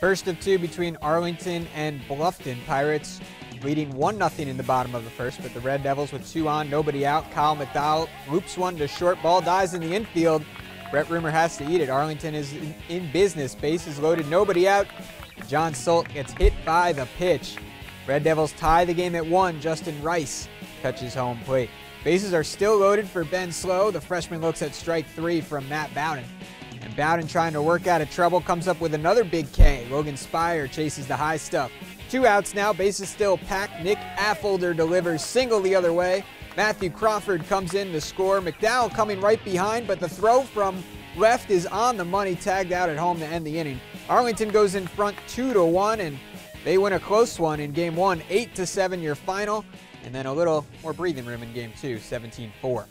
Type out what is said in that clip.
First of two between Arlington and Bluffton. Pirates leading 1-0 in the bottom of the first, but the Red Devils with two on, nobody out. Kyle McDowell loops one to short ball, dies in the infield. Brett Rumor has to eat it. Arlington is in, in business. Bases loaded, nobody out. John Sult gets hit by the pitch. Red Devils tie the game at one. Justin Rice touches home plate. Bases are still loaded for Ben Slow. The freshman looks at strike three from Matt Bowden. And Bowden trying to work out of trouble comes up with another big K. Logan Spire chases the high stuff. Two outs now, bases still packed. Nick Affolder delivers single the other way. Matthew Crawford comes in to score. McDowell coming right behind, but the throw from left is on the money, tagged out at home to end the inning. Arlington goes in front two to one, and they win a close one in game one, eight to seven, your final, and then a little more breathing room in game two, 17-4.